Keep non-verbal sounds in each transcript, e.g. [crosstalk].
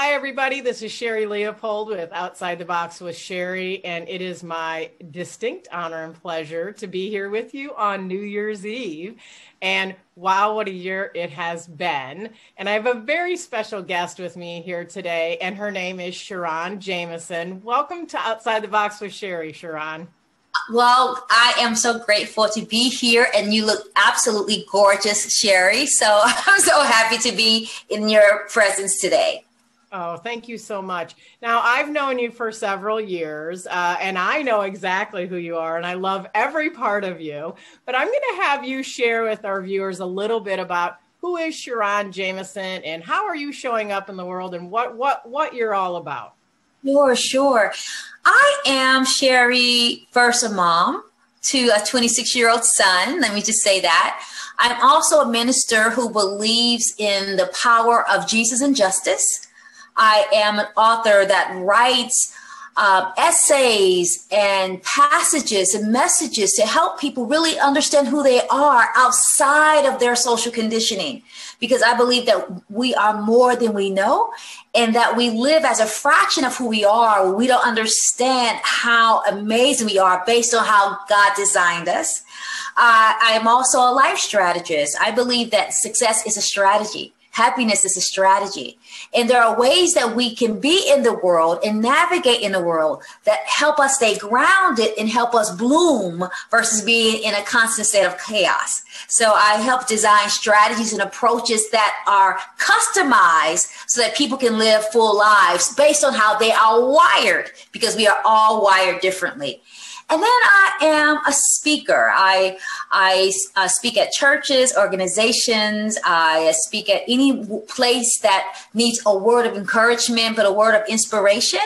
Hi, everybody. This is Sherri Leopold with Outside the Box with Sherri, and it is my distinct honor and pleasure to be here with you on New Year's Eve. And wow, what a year it has been. And I have a very special guest with me here today, and her name is SharRon Jamison. Welcome to Outside the Box with Sherri, SharRon. Well, I am so grateful to be here, and you look absolutely gorgeous, Sherri. So [laughs] I'm so happy to be in your presence today. Oh, thank you so much. Now, I've known you for several years, uh, and I know exactly who you are, and I love every part of you. But I'm going to have you share with our viewers a little bit about who is SharRon Jamison and how are you showing up in the world and what what what you're all about. Sure, sure. I am Sherri, first a mom to a 26 year old son. Let me just say that. I'm also a minister who believes in the power of Jesus and justice. I am an author that writes uh, essays and passages and messages to help people really understand who they are outside of their social conditioning. Because I believe that we are more than we know and that we live as a fraction of who we are. We don't understand how amazing we are based on how God designed us. Uh, I am also a life strategist. I believe that success is a strategy. Happiness is a strategy. And there are ways that we can be in the world and navigate in the world that help us stay grounded and help us bloom versus being in a constant state of chaos. So I help design strategies and approaches that are customized so that people can live full lives based on how they are wired because we are all wired differently. And then I am a speaker. I I uh, speak at churches, organizations. I speak at any place that needs a word of encouragement, but a word of inspiration.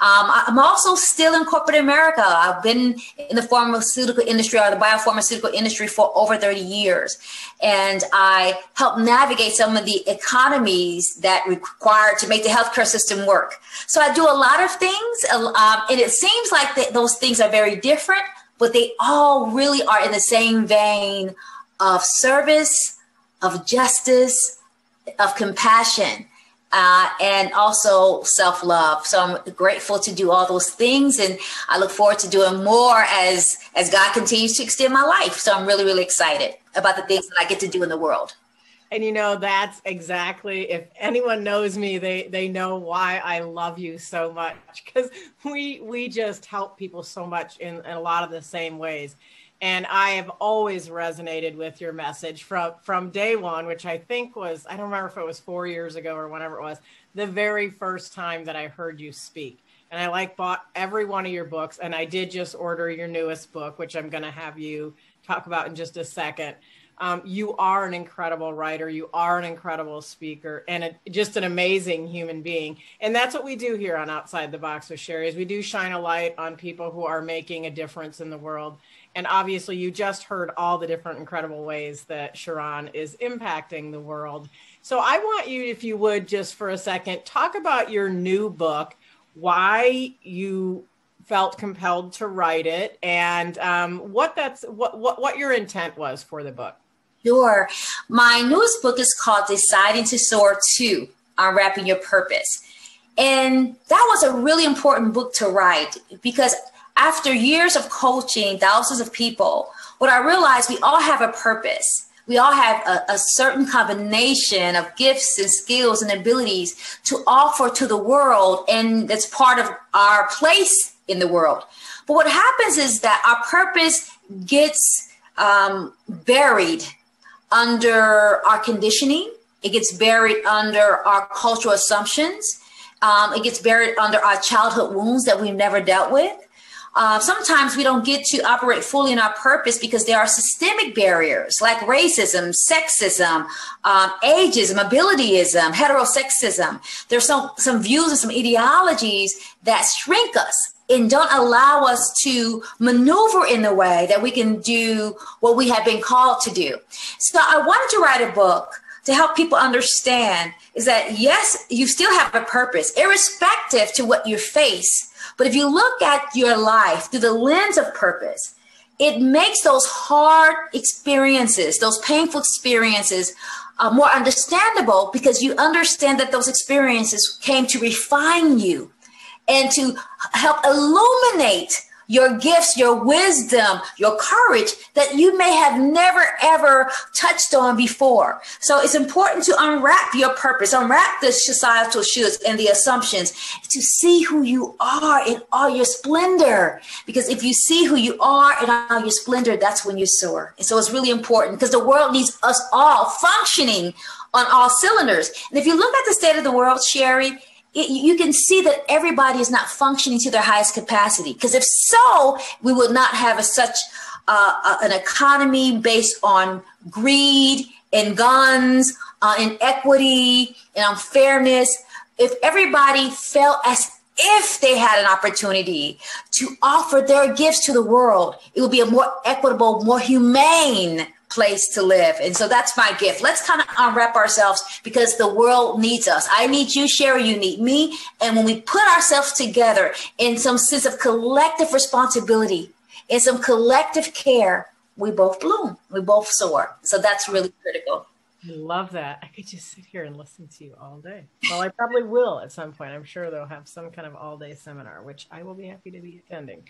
Um, I'm also still in corporate America. I've been in the pharmaceutical industry or the biopharmaceutical industry for over 30 years. And I help navigate some of the economies that require to make the healthcare system work. So I do a lot of things. Um, and it seems like the, those things are very different, but they all really are in the same vein of service, of justice, of compassion. Uh, and also self love. So I'm grateful to do all those things, and I look forward to doing more as as God continues to extend my life. So I'm really really excited about the things that I get to do in the world. And you know that's exactly if anyone knows me, they they know why I love you so much because we we just help people so much in, in a lot of the same ways and I have always resonated with your message from from day one, which I think was I don't remember if it was four years ago or whenever it was, the very first time that I heard you speak. And I like bought every one of your books, and I did just order your newest book, which I'm going to have you talk about in just a second. Um, you are an incredible writer. You are an incredible speaker and a, just an amazing human being. And that's what we do here on Outside the Box with Sherri is we do shine a light on people who are making a difference in the world. And obviously, you just heard all the different incredible ways that SharRon is impacting the world. So I want you, if you would, just for a second, talk about your new book, why you felt compelled to write it, and um, what that's what, what what your intent was for the book. Sure. My newest book is called Deciding to Soar 2 Unwrapping Your Purpose. And that was a really important book to write because after years of coaching thousands of people, what I realized we all have a purpose. We all have a, a, certain combination of gifts and skills and abilities to offer to the world, and that's part of our place in the world. But what happens is that our purpose gets um, buried under our conditioning, it gets buried under our cultural assumptions, um, it gets buried under our childhood wounds that we've never dealt with. Uh, sometimes we don't get to operate fully in our purpose because there are systemic barriers like racism, sexism, um, ageism, abilityism, heterosexism. There's some, some views and some ideologies that shrink us and don't allow us to maneuver in the way that we can do what we have been called to do. So I wanted to write a book to help people understand is that yes, you still have a purpose, irrespective to what you face but if you look at your life through the lens of purpose, it makes those hard experiences, those painful experiences, uh, more understandable because you understand that those experiences came to refine you and to help illuminate your gifts, your wisdom, your courage that you may have never ever touched on before. So it's important to unwrap your purpose, unwrap the societal shoulds and the assumptions to see who you are in all your splendor. Because if you see who you are in all your splendor, that's when you soar. And so it's really important because the world needs us all functioning on all cylinders. And if you look at the state of the world, Sherri, it, you can see that everybody is not functioning to their highest capacity. Because if so, we would not have a, such uh, an economy based on greed and guns, uh, and equity and unfairness. If everybody felt as if they had an opportunity to offer their gifts to the world, it would be a more equitable, more humane place to live. And so that's my gift. Let's kind of unwrap ourselves because the world needs us. I need you, Sherri, you need me. And when we put ourselves together in some sense of collective responsibility, in some collective care, we both bloom, we both soar. So that's really critical. I love that. I could just sit here and listen to you all day. Well, I probably will at some point. I'm sure they'll have some kind of all day seminar, which I will be happy to be attending.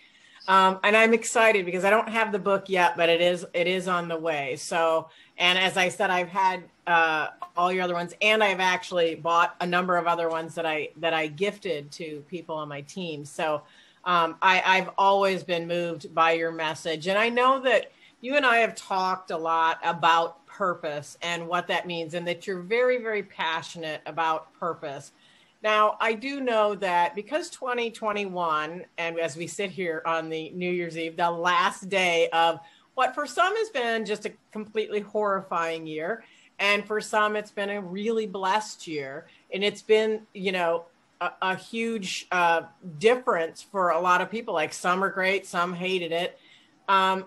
Um, and I'm excited because I don't have the book yet, but it is it is on the way. So, and as I said, I've had uh, all your other ones, and I've actually bought a number of other ones that I that I gifted to people on my team. So, um, I, I've always been moved by your message, and I know that you and I have talked a lot about purpose and what that means, and that you're very very passionate about purpose. Now, I do know that because 2021, and as we sit here on the New Year's Eve, the last day of what for some has been just a completely horrifying year, and for some it's been a really blessed year, and it's been, you know, a, a huge uh, difference for a lot of people. Like some are great, some hated it. Um,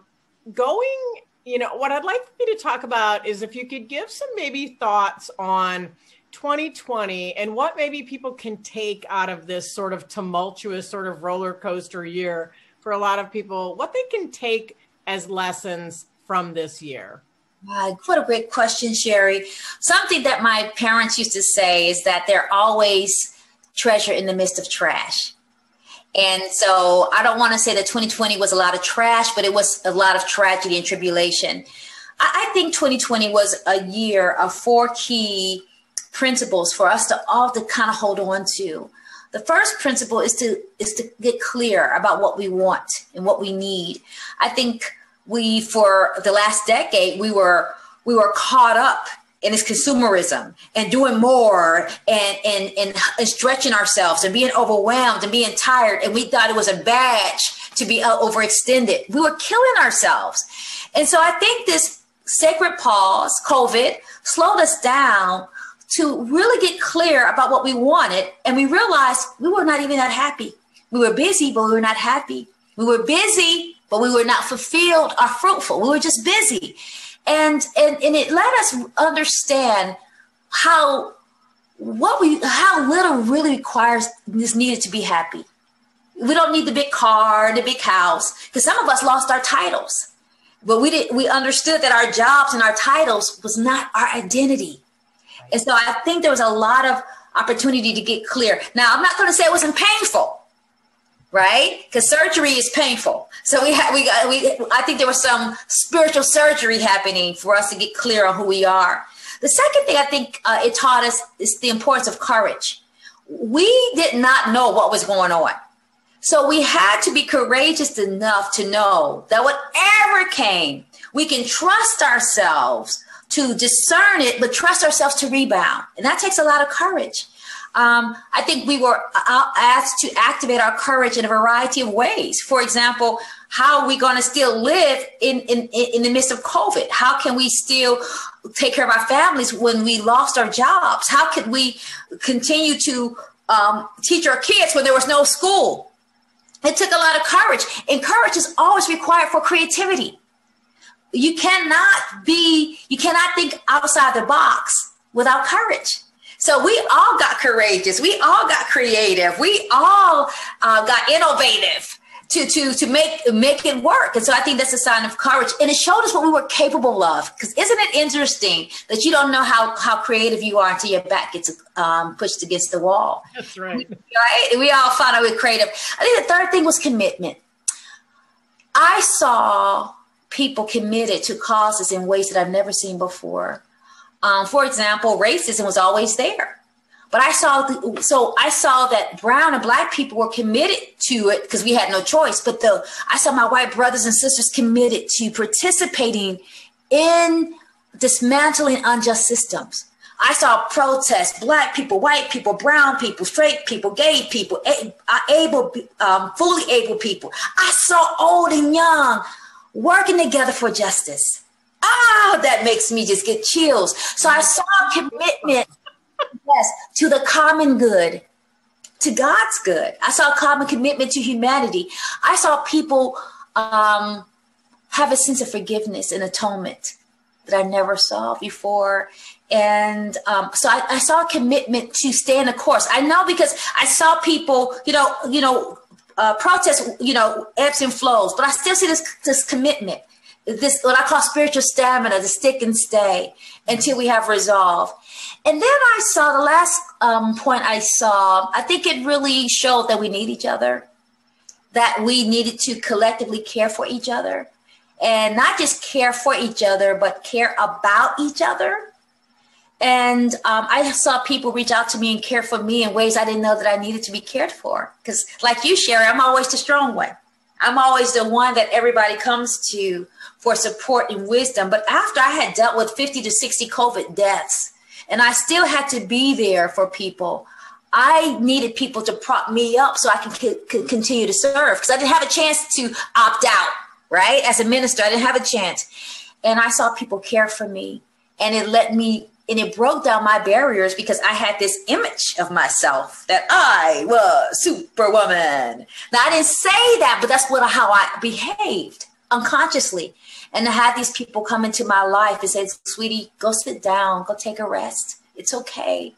going, you know, what I'd like you to talk about is if you could give some maybe thoughts on 2020 and what maybe people can take out of this sort of tumultuous sort of roller coaster year for a lot of people what they can take as lessons from this year uh, what a great question, Sherri. Something that my parents used to say is that they're always treasure in the midst of trash. And so I don't want to say that 2020 was a lot of trash, but it was a lot of tragedy and tribulation. I think 2020 was a year of four key principles for us to all to kind of hold on to. The first principle is to is to get clear about what we want and what we need. I think we for the last decade we were we were caught up in this consumerism and doing more and, and and and stretching ourselves and being overwhelmed and being tired and we thought it was a badge to be uh, overextended. We were killing ourselves. And so I think this sacred pause, COVID, slowed us down to really get clear about what we wanted. And we realized we were not even that happy. We were busy, but we were not happy. We were busy, but we were not fulfilled or fruitful. We were just busy. And, and, and it let us understand how what we how little really requires is needed to be happy. We don't need the big car, the big house, because some of us lost our titles. But we did we understood that our jobs and our titles was not our identity. And so I think there was a lot of opportunity to get clear. Now, I'm not going to say it wasn't painful, right? Because surgery is painful. So we had, we got, we, I think there was some spiritual surgery happening for us to get clear on who we are. The second thing I think uh, it taught us is the importance of courage. We did not know what was going on. So we had to be courageous enough to know that whatever came, we can trust ourselves to discern it, but trust ourselves to rebound. And that takes a lot of courage. Um, I think we were uh, asked to activate our courage in a variety of ways. For example, how are we going to still live in, in, in the midst of COVID? How can we still take care of our families when we lost our jobs? How could we continue to um, teach our kids when there was no school? It took a lot of courage, and courage is always required for creativity you cannot be, you cannot think outside the box without courage. So we all got courageous. We all got creative. We all uh, got innovative to to to make make it work. And so I think that's a sign of courage. And it showed us what we were capable of. Because isn't it interesting that you don't know how how creative you are until your back gets um, pushed against the wall. That's right. Right? We all found out we're creative. I think the third thing was commitment. I saw people committed to causes in ways that I've never seen before. Um, for example, racism was always there but I saw the, so I saw that brown and black people were committed to it because we had no choice. But the I saw my white brothers and sisters committed to participating in dismantling unjust systems. I saw protests, black people, white people, brown people, straight people, gay people, able, um, fully able people. I saw old and young working together for justice. Ah, that makes me just get chills. So I saw commitment yes, to the common good, to God's good. I saw a common commitment to humanity. I saw people um, have a sense of forgiveness and atonement that I never saw before. And um, so I, I, saw a commitment to stay in the course. I know because I saw people, you know, you know, uh, protest, you know, ebbs and flows, but I still see this this commitment, this what I call spiritual stamina, to stick and stay until we have resolve. And then I saw the last um, point I saw, I think it really showed that we need each other, that we needed to collectively care for each other and not just care for each other, but care about each other. And um, I saw people reach out to me and care for me in ways I didn't know that I needed to be cared for. Because, like you, Sherry, I'm always the strong one. I'm always the one that everybody comes to for support and wisdom. But after I had dealt with 50 to 60 COVID deaths, and I still had to be there for people. I needed people to prop me up so I can c- continue to serve because I didn't have a chance to opt out, right? As a minister, I didn't have a chance. And I saw people care for me and it let me and it broke down my barriers because I had this image of myself that I was superwoman. Now I didn't say that, but that's what how I behaved unconsciously. And to have these people come into my life and say, sweetie, go sit down, go take a rest. It's okay.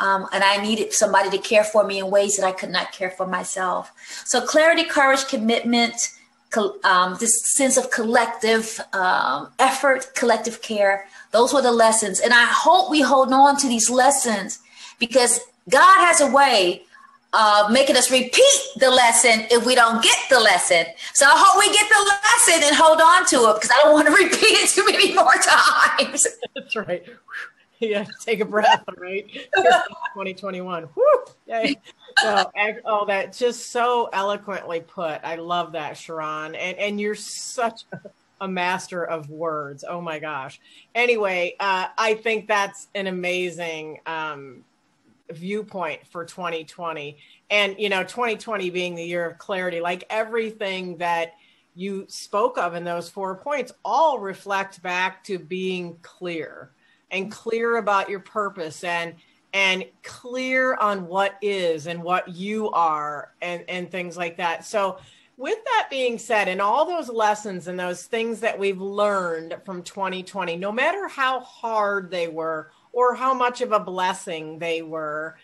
Um, and I needed somebody to care for me in ways that I could not care for myself. So clarity, courage, commitment, um, this sense of collective um, effort, collective care. Those were the lessons. And I hope we hold on to these lessons because God has a way of making us repeat the lesson if we don't get the lesson. So I hope we get the lesson and hold on to it because I don't want to [laughs] repeat it too many more times. [laughs] That's right. Yeah, take a breath, right? [laughs] 2021. Woo! Yay. So, oh, that just so eloquently put. I love that, SharRon. And and you're such a master of words. Oh my gosh. Anyway, uh, I think that's an amazing um, viewpoint for 2020 and you know 2020 being the year of clarity like everything that you spoke of in those four points all reflect back to being clear and clear about your purpose and and clear on what is and what you are and and things like that. So with that being said and all those lessons and those things that we've learned from 2020 no matter how hard they were or how much of a blessing they were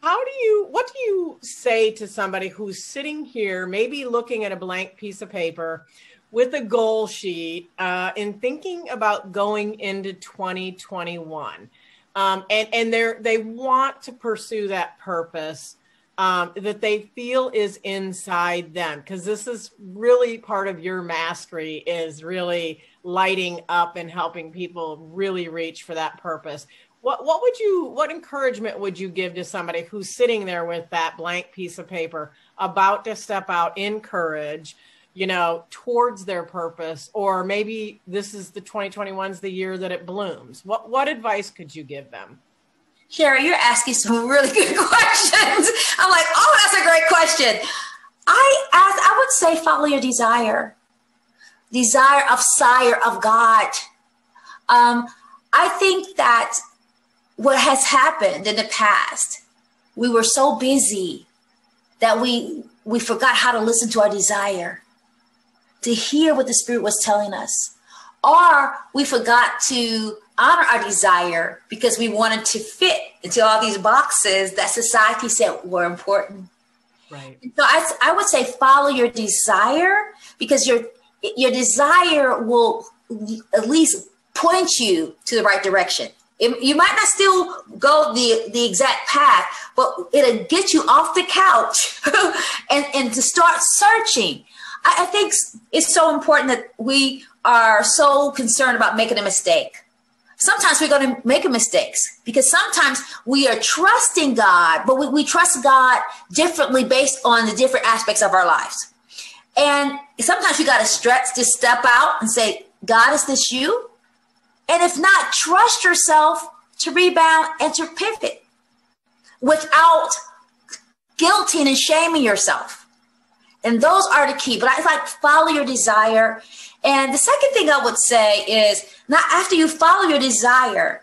how do you what do you say to somebody who's sitting here maybe looking at a blank piece of paper with a goal sheet uh, and thinking about going into 2021 um, and and they're they want to pursue that purpose um, that they feel is inside them. Because this is really part of your mastery is really lighting up and helping people really reach for that purpose. What what would you what encouragement would you give to somebody who's sitting there with that blank piece of paper about to step out in courage you know towards their purpose or maybe this is the 2021's the year that it blooms what what advice could you give them Sherri, you're asking some really good [laughs] questions. I'm like, oh, that's a great question. I ask, I would say follow your desire, desire of sire of God. Um, I think that what has happened in the past, we were so busy that we we forgot how to listen to our desire, to hear what the Spirit was telling us, or we forgot to honor our desire because we wanted to fit into all these boxes that society said were important. Right. So I, I would say follow your desire because your your desire will at least point you to the right direction. It, you might not still go the, the exact path, but it'll get you off the couch [laughs] and, and to start searching. I, think it's so important that we are so concerned about making a mistake. Sometimes we're going to make mistakes because sometimes we are trusting God, but we, we trust God differently based on the different aspects of our lives. And sometimes you got to stretch to step out and say, God, is this you? And if not, trust yourself to rebound and to pivot without guilting and shaming yourself. And those are the key. But I like follow your desire. And the second thing I would say is not after you follow your desire,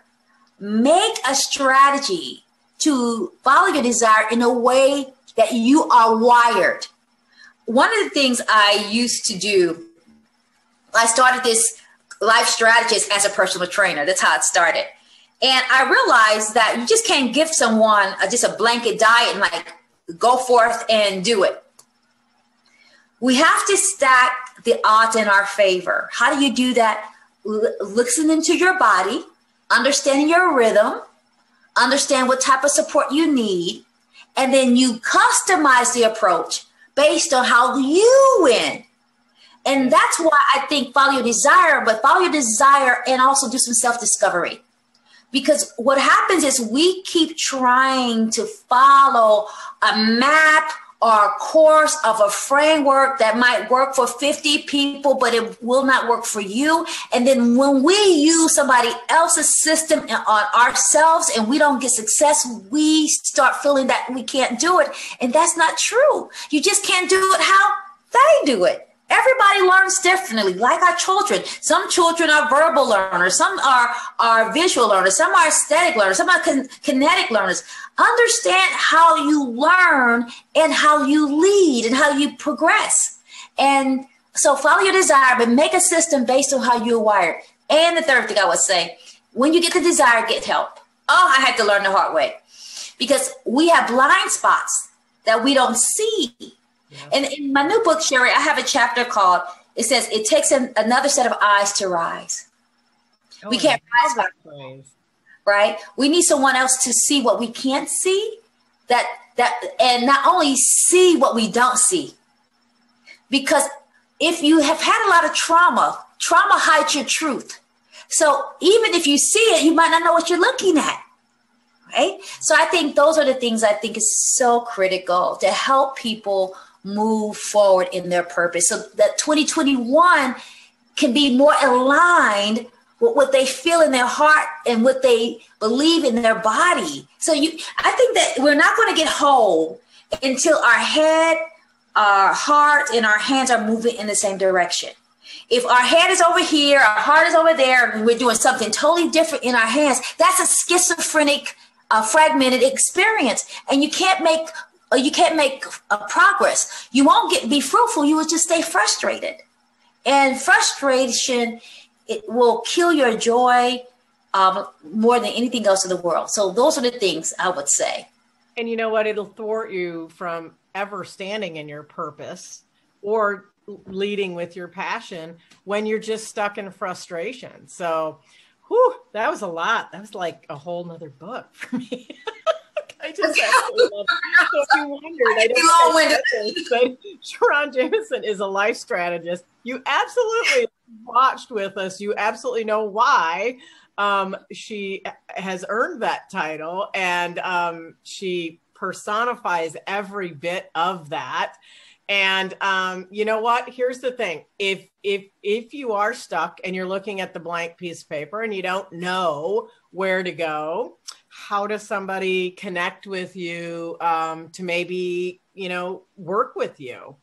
make a strategy to follow your desire in a way that you are wired. One of the things I used to do, I started this life strategist as a personal trainer. That's how it started. And I realized that you just can't give someone a, just a blanket diet and like go forth and do it. We have to stack the odds in our favor. How do you do that? L- listening to your body, understanding your rhythm, understand what type of support you need, and then you customize the approach based on how you win. And that's why I think follow your desire, but follow your desire and also do some self discovery. Because what happens is we keep trying to follow a map or a course of a framework that might work for 50 people, but it will not work for you. And then when we use somebody else's system on ourselves and we don't get success, we start feeling that we can't do it. And that's not true. You just can't do it how they do it. Everybody learns differently, like our children. Some children are verbal learners, some are, are visual learners, some are aesthetic learners, some are kin- kinetic learners. Understand how you learn and how you lead and how you progress. And so follow your desire, but make a system based on how you're wired. And the third thing I would say, when you get the desire, get help. Oh, I had to learn the hard way because we have blind spots that we don't see and in my new book, Sherri, I have a chapter called it says it takes an, another set of eyes to rise. Oh, we can't rise by right? We need someone else to see what we can't see. That that and not only see what we don't see. Because if you have had a lot of trauma, trauma hides your truth. So even if you see it, you might not know what you're looking at. Right? So I think those are the things I think is so critical to help people move forward in their purpose. So that 2021 can be more aligned with what they feel in their heart and what they believe in their body. So you I think that we're not going to get whole until our head, our heart, and our hands are moving in the same direction. If our head is over here, our heart is over there, and we're doing something totally different in our hands, that's a schizophrenic, uh, fragmented experience. And you can't make you can't make a progress. You won't get be fruitful. You will just stay frustrated, and frustration it will kill your joy um, more than anything else in the world. So those are the things I would say. And you know what? It'll thwart you from ever standing in your purpose or leading with your passion when you're just stuck in frustration. So, whew, that was a lot. That was like a whole nother book for me. [laughs] I just absolutely love it. So if you wondered, I [laughs] don't know but SharRon Jamison is a life strategist. You absolutely watched with us. You absolutely know why um, she has earned that title, and um, she personifies every bit of that. And um, you know what? Here's the thing: if if if you are stuck and you're looking at the blank piece of paper and you don't know where to go, how does somebody connect with you um, to maybe you know work with you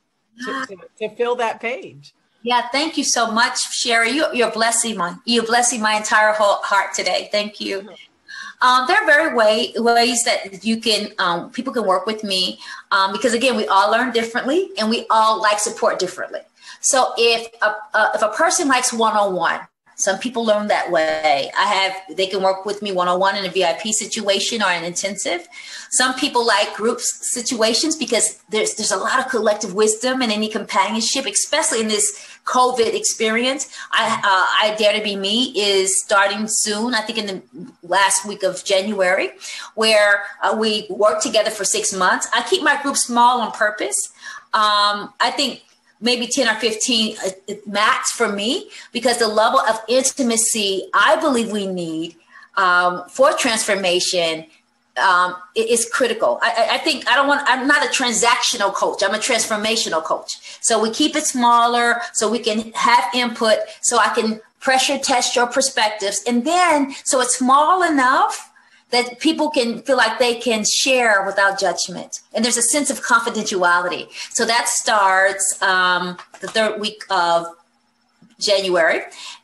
to, to, to, fill that page? Yeah thank you so much sherri. You, you're blessing my you're blessing my entire whole heart today. Thank you. Mm-hmm. um, there are very way, ways that you can um, people can work with me um, because again we all learn differently and we all like support differently. So if a, uh, if a person likes one-on-one Some people learn that way. I have, they can work with me one on one in a VIP situation or an intensive. Some people like groups situations because there's, there's a lot of collective wisdom and any companionship, especially in this COVID experience. I, uh, I Dare to Be Me is starting soon, I think in the last week of January, where uh, we work together for six months. I keep my group small on purpose. Um, I think maybe 10 or 15 uh, max for me because the level of intimacy I believe we need um, for transformation um, is critical. I, I, think I don't want, I'm not a transactional coach. I'm a transformational coach. So we keep it smaller so we can have input so I can pressure test your perspectives. And then, so it's small enough that people can feel like they can share without judgment. And there's a sense of confidentiality. So that starts um, the third week of January.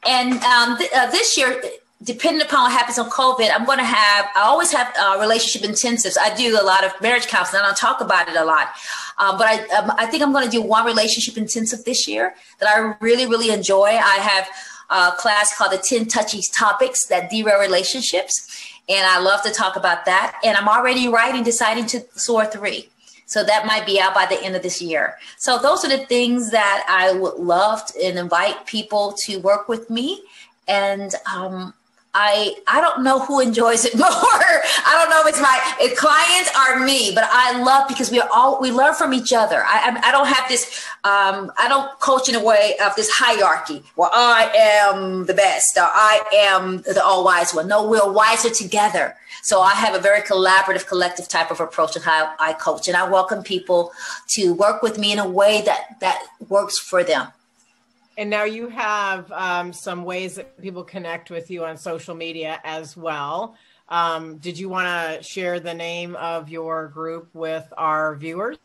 And um, th- uh, this year, depending upon what happens on COVID, I'm going to have, I always have uh, relationship intensives. I do a lot of marriage counseling. I don't talk about it a lot. Um, but I, um, I think I'm going to do one relationship intensive this year that I really, really enjoy. I have a class called the 10 Touchy Topics that derail relationships and I love to talk about that. And I'm already writing, deciding to soar three. So that might be out by the end of this year. So those are the things that I would love to, and invite people to work with me. And um, I I don't know who enjoys it [laughs] more. I don't know if it's my if clients or me, but I love because we are all we learn from each other. I I, don't have this um, I don't coach in a way of this hierarchy where I am the best or I am the all wise one. No, we're wiser together. So I have a very collaborative, collective type of approach to how I coach, and I welcome people to work with me in a way that that works for them. And now you have um, some ways that people connect with you on social media as well. Um, did you want to share the name of your group with our viewers?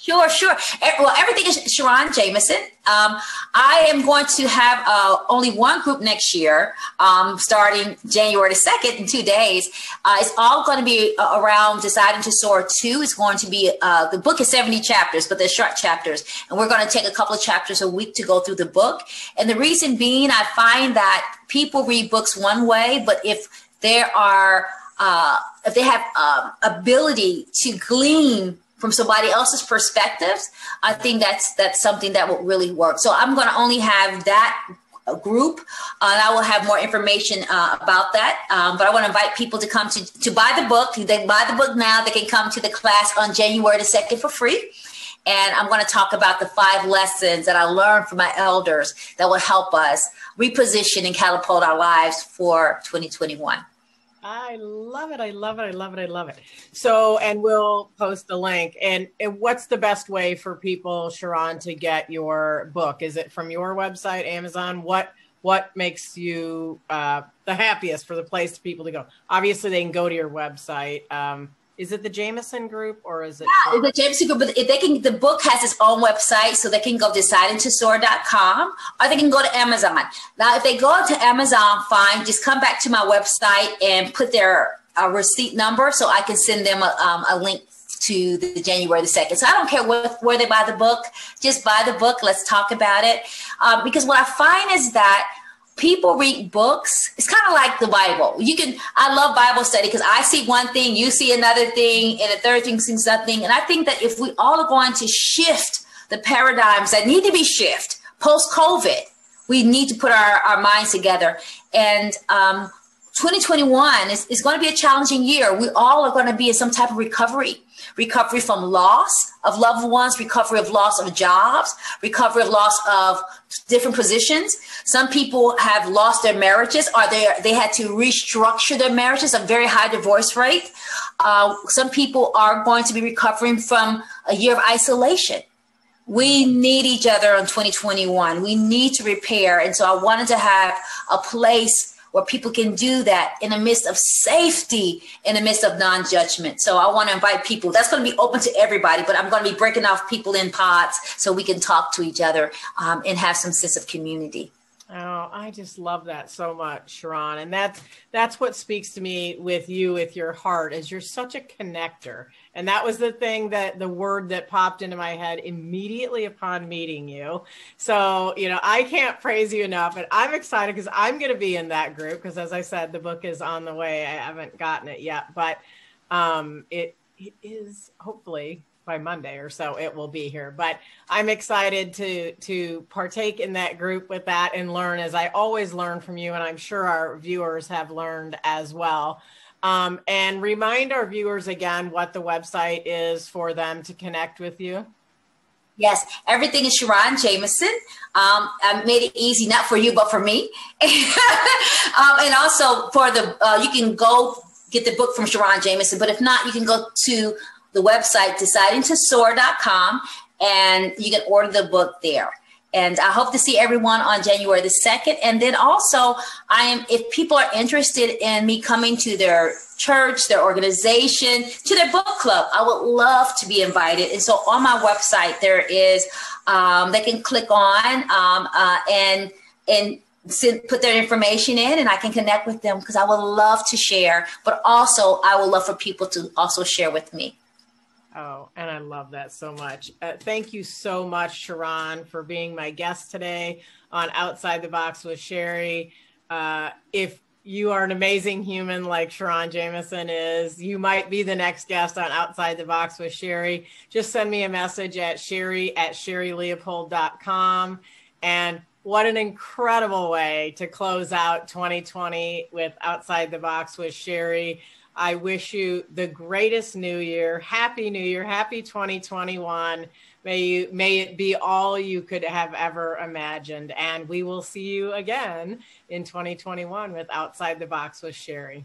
Sure, sure. Well, everything is SharRon Jamison. Um, I am going to have uh, only one group next year, um, starting January the 2nd in two days. Uh, it's all going to be uh, around Deciding to Soar 2. It's going to be, uh, the book is 70 chapters, but they're short chapters. And we're going to take a couple of chapters a week to go through the book. And the reason being, I find that people read books one way, but if there are, uh, if they have um, ability to glean from somebody else's perspectives, I think that's that's something that will really work. So I'm going to only have that group, uh, and I will have more information uh, about that. Um, but I want to invite people to come to to buy the book. They buy the book now. They can come to the class on January the second for free. And I'm going to talk about the five lessons that I learned from my elders that will help us reposition and catapult our lives for 2021. I love it. I love it. I love it. I love it. So, and we'll post the link. And, and what's the best way for people, SharRon, to get your book? Is it from your website, Amazon? What what makes you uh, the happiest for the place people to go? Obviously, they can go to your website. Um, is it the Jamison Group or is it? Yeah, the Jamison Group. But if they can, the book has its own website, so they can go decidingtosoar.com or they can go to Amazon. Now, if they go to Amazon, fine. Just come back to my website and put their uh, receipt number, so I can send them a, um, a link to the January the 2nd. So I don't care what, where they buy the book, just buy the book. Let's talk about it. Um, because what I find is that people read books it's kind of like the bible. You can i love bible study because i see one thing you see another thing and a third thing sees something and i think that if we all are going to shift the paradigms that need to be shift post covid we need to put our, our minds together. And um, 2021 is, is going to be a challenging year we all are going to be in some type of recovery recovery from loss of loved ones, recovery of loss of jobs, recovery of loss of different positions. Some people have lost their marriages or they, they had to restructure their marriages, a very high divorce rate. Uh, some people are going to be recovering from a year of isolation. We need each other in 2021. We need to repair. And so I wanted to have a place where people can do that in the midst of safety, in the midst of non judgment. So I want to invite people. That's going to be open to everybody, but I'm going to be breaking off people in pods so we can talk to each other um, and have some sense of community. Oh, I just love that so much, SharRon. And that's that's what speaks to me with you, with your heart, is you're such a connector. And that was the thing that the word that popped into my head immediately upon meeting you. So, you know, I can't praise you enough. And I'm excited because I'm going to be in that group because as I said, the book is on the way. I haven't gotten it yet, but um, it, it is hopefully by Monday or so it will be here. But I'm excited to to partake in that group with that and learn as I always learn from you, and I'm sure our viewers have learned as well. Um, and remind our viewers again what the website is for them to connect with you. Yes, everything is SharRon Jamison. Um, I made it easy, not for you, but for me. [laughs] um, and also for the, uh, you can go get the book from SharRon Jamison, but if not, you can go to the website decidingtosoar.com and you can order the book there. And I hope to see everyone on January the 2nd. And then also, I am, if people are interested in me coming to their church, their organization, to their book club, I would love to be invited. And so on my website, there is, um, they can click on um, uh, and, and put their information in and I can connect with them because I would love to share, but also I would love for people to also share with me. Oh, and I love that so much. Uh, thank you so much, SharRon, for being my guest today on Outside the Box with Sherri. Uh, if you are an amazing human like SharRon Jamison is, you might be the next guest on Outside the Box with Sherri. Just send me a message at sherri at sherrileopold.com. And what an incredible way to close out 2020 with Outside the Box with Sherri. I wish you the greatest new year. Happy New Year. Happy 2021. May you may it be all you could have ever imagined. And we will see you again in 2021 with Outside the Box with Sherri.